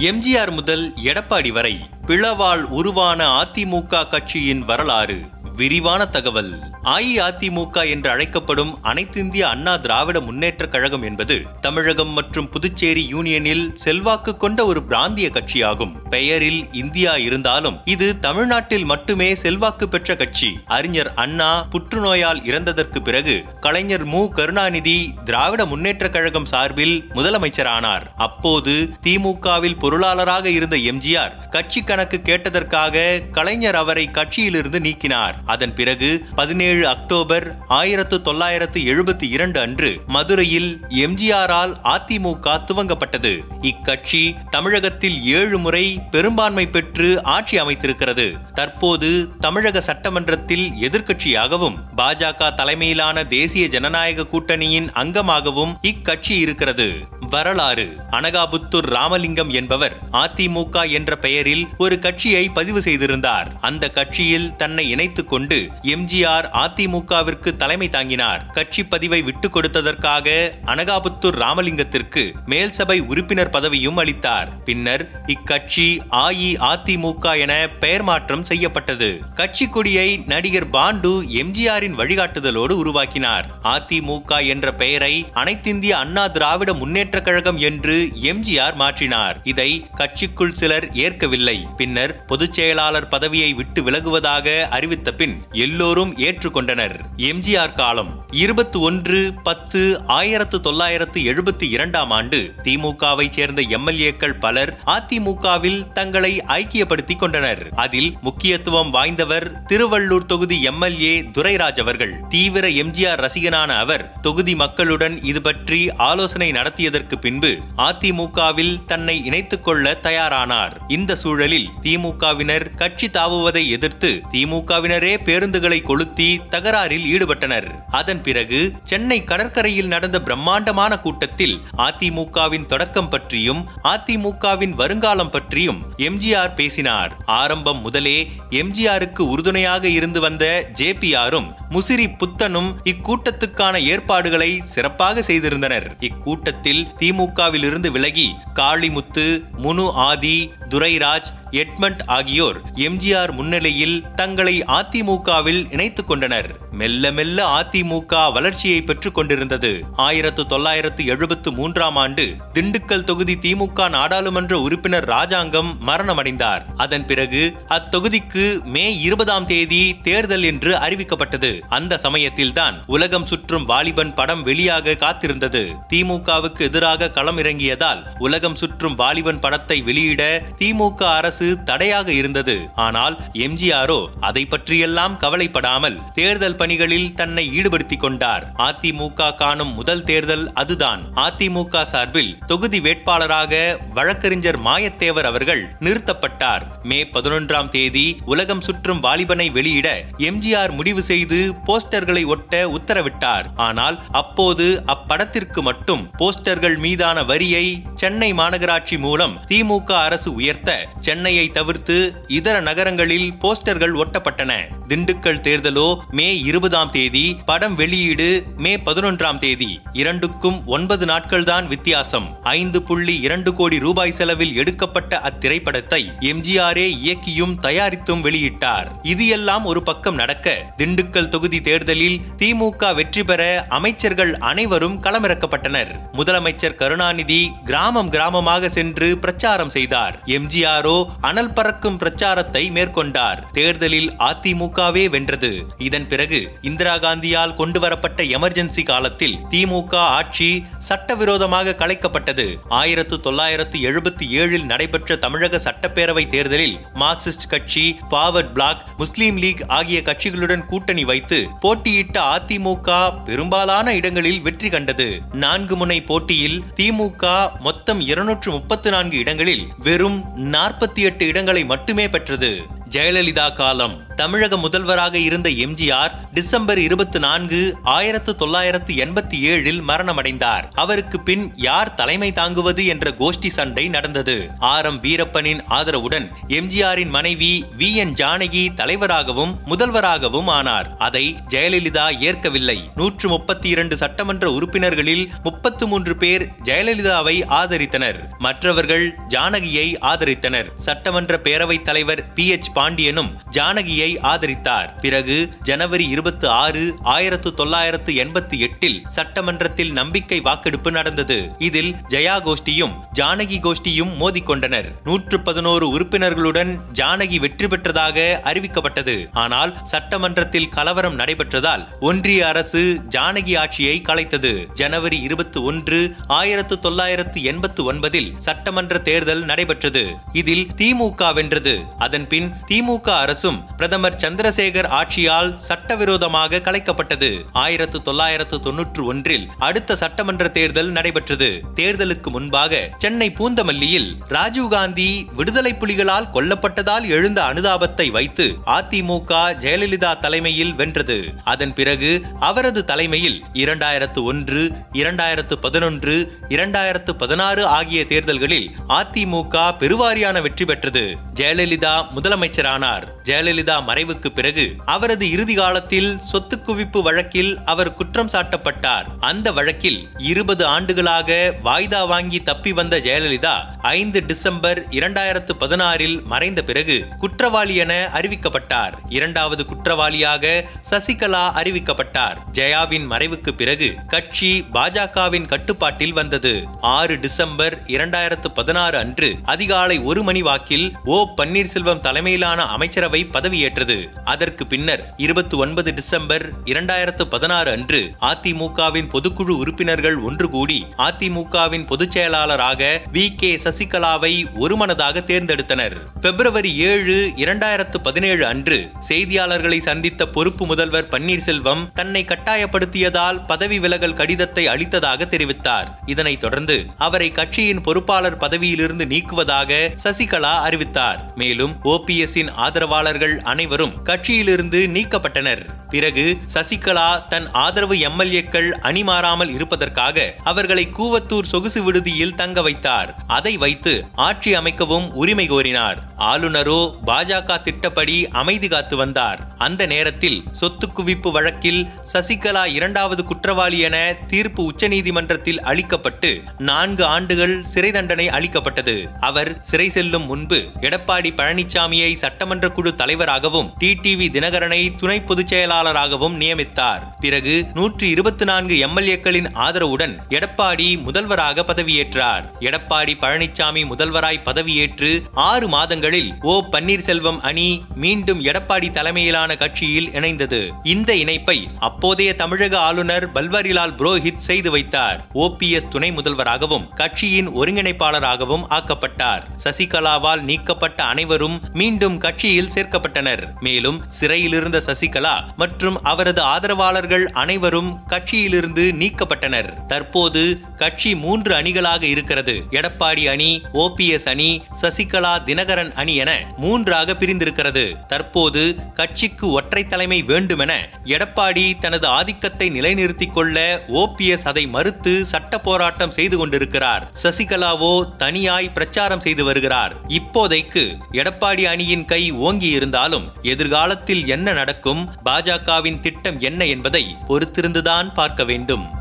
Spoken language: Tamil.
எம்ஜிஆர் முதல் எடப்பாடி வரை பிளவால் உருவான அதிமுக கட்சியின் வரலாறு. விரிவான தகவல். அஇஅதிமுக என்று அழைக்கப்படும் அனைத்திந்திய அண்ணா திராவிட முன்னேற்ற கழகம் என்பது தமிழகம் மற்றும் புதுச்சேரி யூனியனில் செல்வாக்கு கொண்ட ஒரு பிராந்திய கட்சியாகும். பெயரில் இந்தியா இருந்தாலும் இது தமிழ்நாட்டில் மட்டுமே செல்வாக்கு பெற்ற கட்சி. அறிஞர் அண்ணா புற்றுநோயால் இறந்ததற்கு பிறகு கலைஞர் மு. கருணாநிதி திராவிட முன்னேற்ற கழகம் சார்பில் முதலமைச்சரானார். அப்போது திமுகவில் பொருளாளராக இருந்த எம்ஜிஆர் கட்சி கணக்கு கேட்டதற்காக கலைஞர் அவரை கட்சியிலிருந்து நீக்கினார். அதன் பிறகு பதினேழு அக்டோபர் ஆயிரத்து தொள்ளாயிரத்து எழுபத்தி இரண்டு அன்று மதுரையில் எம்ஜிஆரால் அதிமுக துவங்கப்பட்டது. இக்கட்சி தமிழகத்தில் ஏழு முறை பெரும்பான்மை பெற்று ஆட்சி அமைத்திருக்கிறது. தற்போது தமிழக சட்டமன்றத்தில் எதிர்க்கட்சியாகவும் பாஜக தலைமையிலான தேசிய ஜனநாயக கூட்டணியின் அங்கமாகவும் இக்கட்சி இருக்கிறது. வரலாறு. அனகாபுத்தூர் ராமலிங்கம் என்பவர் அதிமுக என்ற பெயரில் ஒரு கட்சியை பதிவு செய்திருந்தார். அந்த கட்சியில் தன்னை இணைத்துக் கொண்டு எம்ஜிஆர் அதிமுகவிற்கு தலைமை தாங்கினார். கட்சி பதிவை விட்டுக் கொடுத்ததற்காக அனகாபுத்தூர் ராமலிங்கத்திற்கு மேல் சபை உறுப்பினர் பதவியும் அளித்தார். பின்னர் இக்கட்சி அஇஅதிமுக என பெயர் மாற்றம் செய்யப்பட்டது. கட்சி கொடியை நடிகர் பாண்டு எம்ஜிஆரின் வழிகாட்டுதலோடு உருவாக்கினார். அதிமுக என்ற பெயரை அனைத்திந்திய அண்ணா திராவிட முன்னேற்ற கழகம் என்று எம்ஜிஆர் மாற்றினார். இதை கட்சிக்குள் சிலர் ஏற்கவில்லை. பின்னர் பொதுச் செயலாளர் பதவியை விட்டு விலகுவதாக அறிவித்த பின் எல்லோரும் ஏற்றுக்கொண்டனர். எம்ஜிஆர் காலம் இருபத்தி ஒன்று பத்து ஆயிரத்து தொள்ளாயிரத்து எழுபத்தி இரண்டாம் ஆண்டு திமுகவை சேர்ந்த எம்எல்ஏக்கள் பலர் அதிமுகவில் தங்களை ஐக்கியப்படுத்திக் கொண்டனர். அதில் முக்கியத்துவம் வாய்ந்தவர் திருவள்ளூர் தொகுதி எம்எல்ஏ துரைராஜ் அவர்கள். தீவிர எம்ஜிஆர் ரசிகனான அவர் தொகுதி மக்களுடன் இது பற்றி ஆலோசனை நடத்தியதற்கு தேர்தலுக்கு பின்பு அதிமுகவில் தன்னை இணைத்துக் கொள்ள தயாரானார். இந்த சூழலில் திமுகவினர் கட்சி தாவுவதை எதிர்த்து திமுகவினரே பேருந்துகளை கொளுத்தி தகராறில் ஈடுபட்டனர். அதன் பிறகு சென்னை கடற்கரையில் நடந்த பிரம்மாண்டமான கூட்டத்தில் அதிமுகவின் தொடக்கம் பற்றியும் அதிமுகவின் வருங்காலம் பற்றியும் எம்ஜிஆர் பேசினார். ஆரம்பம் முதலே எம்ஜிஆருக்கு உறுதுணையாக இருந்து வந்த ஜேபிஆரும் முசிறி புத்தனும் இக்கூட்டத்துக்கான ஏற்பாடுகளை சிறப்பாக செய்திருந்தனர். இக்கூட்டத்தில் திமுகவில் இருந்து விலகி காளிமுத்து முனு ஆதி துரைராஜ் எட்மண்ட் ஆகியோர் எம்ஜிஆர் முன்னிலையில் தங்களை அதிமுகவில் இணைத்துக் கொண்டனர். மெல்ல மெல்ல அதிமுக வளர்ச்சியை பெற்றுக் கொண்டிருந்தது. ஆயிரத்து தொள்ளாயிரத்து எழுபத்து மூன்றாம் ஆண்டு திண்டுக்கல் தொகுதி திமுக நாடாளுமன்ற உறுப்பினர் ராஜாங்கம் மரணமடைந்தார். அதன் பிறகு அத்தொகுதிக்கு மே இருபதாம் தேதி தேர்தல் என்று அறிவிக்கப்பட்டது. அந்த சமயத்தில்தான் உலகம் சுற்றும் வாலிபன் படம் வெளியாக காத்திருந்தது. திமுகவுக்கு எதிராக களம் இறங்கியதால் உலகம் சுற்றும் வாலிபன் படத்தை வெளியிட திமுக அரசு தடையாக இருந்தது. ஆனால் எம்ஜிஆரோ அதை பற்றியெல்லாம் கவலைப்படாமல் தேர்தல் பணிகளில் தன்னை ஈடுபடுத்திக் கொண்டார். அதிமுக காணும் முதல் தேர்தல் அதுதான். அதிமுக சார்பில் தொகுதி வேட்பாளராக வழக்கறிஞர் மாயத்தேவர் அவர்கள் நிறுத்தப்பட்டார். மே பதினொன்றாம் தேதி உலகம் சுற்றும் வாலிபனை வெளியிட எம்ஜிஆர் முடிவு செய்து போஸ்டர்களை ஒட்ட உத்தரவிட்டார். ஆனால் அப்போது அப்படத்திற்கு மட்டும் போஸ்டர்கள் மீதான வரியை சென்னை மாநகராட்சி மூலம் திமுக அரசு உயர்த்த சென்னை சென்னையை தவிர்த்து இதர நகரங்களில் போஸ்டர்கள் ஒட்டப்பட்டன. திண்டுக்கல் தேர்தலோ மே இருபதாம் தேதி படம் வெளியீடு மே பதினொன்றாம் தேதி. இரண்டுக்கும் ஒன்பது நாட்கள் தான் வித்தியாசம். ஐந்து புள்ளி இரண்டு கோடி ரூபாய் செலவில் எடுக்கப்பட்ட அத்திரைப்படத்தை எம்ஜிஆரே இயக்கியும் தயாரித்தும் வெளியிட்டார். இது எல்லாம் ஒரு பக்கம் நடக்க திண்டுக்கல் தொகுதி தேர்தலில் திமுக வெற்றி பெற அமைச்சர்கள் அனைவரும் களமிறக்கப்பட்டனர். முதலமைச்சர் கருணாநிதி கிராமம் கிராமமாக சென்று பிரச்சாரம் செய்தார். எம்ஜிஆரோ அனல் பறக்கும் பிரச்சாரத்தை மேற்கொண்டார். தேர்தலில் அதிமுக திமுகவே வென்றது. இதன் பிறகு இந்திரா காந்தியால் கொண்டு வரப்பட்ட எமர்ஜென்சி காலத்தில் திமுக ஆட்சி சட்டவிரோதமாக கலைக்கப்பட்டது. ஆயிரத்து தொள்ளாயிரத்து எழுபத்தி ஏழில் நடைபெற்ற தமிழக சட்டப்பேரவை தேர்தலில் மார்க்சிஸ்ட் கட்சி ஃபார்வர்ட் பிளாக் முஸ்லீம் லீக் ஆகிய கட்சிகளுடன் கூட்டணி வைத்து போட்டியிட்ட அதிமுக பெரும்பாலான இடங்களில் வெற்றி கண்டது. நான்கு முனை போட்டியில் திமுக மொத்தம் இருநூற்று முப்பத்தி நான்கு இடங்களில் வெறும் நாற்பத்தி எட்டு இடங்களை மட்டுமே பெற்றது. ஜெயலலிதா காலம். தமிழக முதல்வராக இருந்த எம்ஜிஆர் டிசம்பர் இருபத்தி நான்கு ஆயிரத்து தொள்ளாயிரத்து எண்பத்தி ஏழில் மரணமடைந்தார். அவருக்கு பின் யார் தலைமை தாங்குவது என்ற கோஷ்டி சண்டை நடந்தது. ஆர் எம் வீரப்பனின் ஆதரவுடன் எம்ஜிஆரின் மனைவி வி. என். ஜானகி தலைவராகவும் முதல்வராகவும் ஆனார். அதை ஜெயலலிதா ஏற்கவில்லை. நூற்று முப்பத்தி இரண்டு சட்டமன்ற உறுப்பினர்களில் முப்பத்து மூன்று பேர் ஜெயலலிதாவை ஆதரித்தனர். மற்றவர்கள் ஜானகியை ஆதரித்தனர். சட்டமன்ற பேரவைத் தலைவர் பி. எச். பாண்டியனும் ஜானகியை ஆதரித்தார். பிறகு ஜனவரி இருபத்தி ஆறு ஆயிரத்து தொள்ளாயிரத்து எண்பத்தி எட்டில் சட்டமன்றத்தில் நம்பிக்கை வாக்கெடுப்பு நடந்தது. இதில் ஜெயா கோஷ்டியும் ஜானகி கோஷ்டியும் மோதிக்கொண்டனர். நூற்று பதினோரு உறுப்பினர்களுடன் ஜானகி வெற்றி பெற்றதாக அறிவிக்கப்பட்டது. ஆனால் சட்டமன்றத்தில் கலவரம் நடைபெற்றதால் ஒன்றிய அரசு ஜானகி ஆட்சியை கலைத்தது. ஜனவரி இருபத்தி ஒன்று ஆயிரத்து தொள்ளாயிரத்து எண்பத்து ஒன்பதில் சட்டமன்ற தேர்தல் நடைபெற்றது. இதில் திமுக வென்றது. அதன் பின் திமுக அரசும் பிரதமர் சந்திரசேகர் ஆட்சியால் சட்டவிரோதமாக கலைக்கப்பட்டது. ஆயிரத்து தொள்ளாயிரத்து தொன்னூற்று ஒன்றில் அடுத்த சட்டமன்ற தேர்தல் நடைபெற்றது. தேர்தலுக்கு முன்பாக சென்னை பூந்தமல்லியில் ராஜீவ்காந்தி விடுதலை புலிகளால் கொல்லப்பட்டதால் எழுந்த அனுதாபத்தை வைத்து அதிமுக ஜெயலலிதா தலைமையில் வென்றது. அதன் பிறகு அவரது தலைமையில் இரண்டாயிரத்து ஒன்று இரண்டாயிரத்து பதினொன்று இரண்டாயிரத்து பதினாறு ஆகிய தேர்தல்களில் அதிமுக பெருவாரியான வெற்றி பெற்றது. ஜெயலலிதா முதலமைச்சர் முதலமைச்சரானார் ஜெயலலிதா மறைவுக்கு பிறகு அவரது இறுதி காலத்தில் சொத்து குவிப்பு வழக்கில் அவர் குற்றம் சாட்டப்பட்டார். அந்த வழக்கில் இருபது ஆண்டுகளாக வாய்தா வாங்கி தப்பி வந்த ஜெயலலிதா ஐந்து டிசம்பர் இரண்டாயிரத்து பதினாறில் மறைந்த பிறகு குற்றவாளி என அறிவிக்கப்பட்டார். இரண்டாவது குற்றவாளியாக சசிகலா அறிவிக்கப்பட்டார். ஜெயாவின் மறைவுக்கு பிறகு கட்சி பாஜகவின் கட்டுப்பாட்டில் வந்தது. ஆறு டிசம்பர் இரண்டாயிரத்து பதினாறு அன்று அதிகாலை ஒரு மணி வாக்கில் ஓ பன்னீர்செல்வம் தலைமையிலான அமைச்சரவை சபை பதவியேற்றது. அதற்கு பின்னர் இருபத்தி ஒன்பது டிசம்பர் இரண்டாயிரத்து பதினாறு அன்று அதிமுகவின் பொதுக்குழு உறுப்பினர்கள் ஒன்று கூடி அதிமுகவின் பொதுச் செயலாளராக வி. கே. சசிகலாவை ஒருமனதாக தேர்ந்தெடுத்தனர். பிப்ரவரி ஏழு இரண்டாயிரத்து பதினேழு அன்று செய்தியாளர்களை சந்தித்த பொறுப்பு முதல்வர் பன்னீர்செல்வம் தன்னை கட்டாயப்படுத்தியதால் பதவி விலகல் கடிதத்தை அளித்ததாக தெரிவித்தார். இதனைத் தொடர்ந்து அவரை கட்சியின் பொறுப்பாளர் பதவியிலிருந்து நீக்குவதாக சசிகலா அறிவித்தார். மேலும் ஓபிஎஸ்ஸின் ஆதரவாளர் வேட்பாளர்கள் அனைவரும் கட்சியிலிருந்து நீக்கப்பட்டனர். பிறகு சசிகலா தன் ஆதரவு எம்எல்ஏக்கள் அணி மாறாமல் இருப்பதற்காக அவர்களை கூவத்தூர் சொகுசு விடுதியில் தங்க வைத்தார். அதை வைத்து ஆட்சி அமைக்கவும் உரிமை கோரினார். ஆளுநரோ பாஜக திட்டப்படி அமைதி காத்து வந்தார். அந்த நேரத்தில் சொத்து குவிப்பு வழக்கில் சசிகலா இரண்டாவது குற்றவாளி என தீர்ப்பு உச்சநீதிமன்றத்தில் அளிக்கப்பட்டு நான்கு ஆண்டுகள் சிறை தண்டனை அளிக்கப்பட்டது. அவர் சிறை செல்லும் முன்பு எடப்பாடி பழனிசாமியை சட்டமன்ற குழு தலைவராகவும் டிடிவி தினகரனை துணை பொதுச் செயலாளராகவும் நியமித்தார். பிறகு நூற்றி இருபத்தி நான்கு எம்எல்ஏக்களின் ஆதரவுடன் எடப்பாடி முதல்வராக பதவியேற்றார். எடப்பாடி பழனிசாமி முதல்வராய் பதவியேற்று ஆறு மாதங்கள் தேர்தல்களில் ஓ பன்னீர்செல்வம் அணி மீண்டும் எடப்பாடி தலைமையிலான கட்சியில் இணைந்தது. இந்த இணைப்பை அப்போதைய தமிழக ஆளுநர் பல்வரிலால் புரோஹித் செய்து வைத்தார். ஓபிஎஸ் துணை முதல்வராகவும் கட்சியின் ஒருங்கிணைப்பாளராகவும் ஆக்கப்பட்டார். சசிகலாவால் நீக்கப்பட்ட அனைவரும் மீண்டும் கட்சியில் சேர்க்கப்பட்டனர். மேலும் சிறையில் இருந்த சசிகலா மற்றும் அவரது ஆதரவாளர்கள் அனைவரும் கட்சியிலிருந்து நீக்கப்பட்டனர். தற்போது கட்சி மூன்று அணிகளாக இருக்கிறது. எடப்பாடி அணி ஓபிஎஸ் அணி சசிகலா தினகரன் அணி என மூன்றாக பிரிந்திருக்கிறது. தற்போது கட்சிக்கு ஒற்றை தலைமை வேண்டுமென எடப்பாடி தனது ஆதிக்கத்தை நிலைநிறுத்திக் கொள்ள ஓபிஎஸ் அதை மறுத்து சட்ட போராட்டம் செய்து கொண்டிருக்கிறார். சசிகலாவோ தனியாய் பிரச்சாரம் செய்து வருகிறார். இப்போதைக்கு எடப்பாடி அணியின் கை ஓங்கி இருந்தாலும் எதிர்காலத்தில் என்ன நடக்கும்? பாஜகவின் திட்டம் என்ன என்பதை பொறுத்திருந்துதான் பார்க்க வேண்டும்.